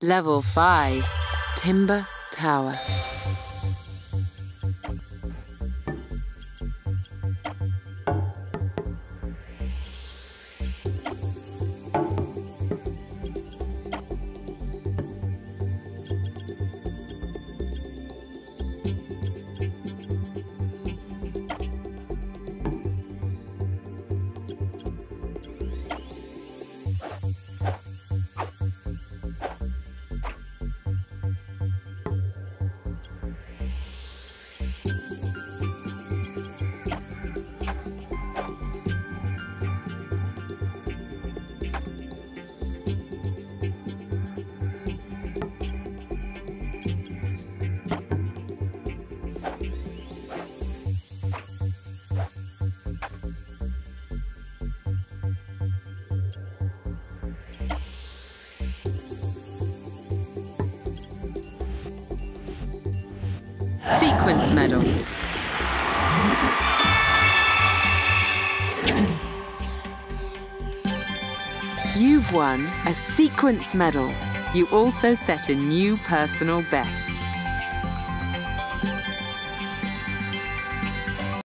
Level 5 Timber Tower. Sequence medal. You've won a sequence medal. You also set a new personal best.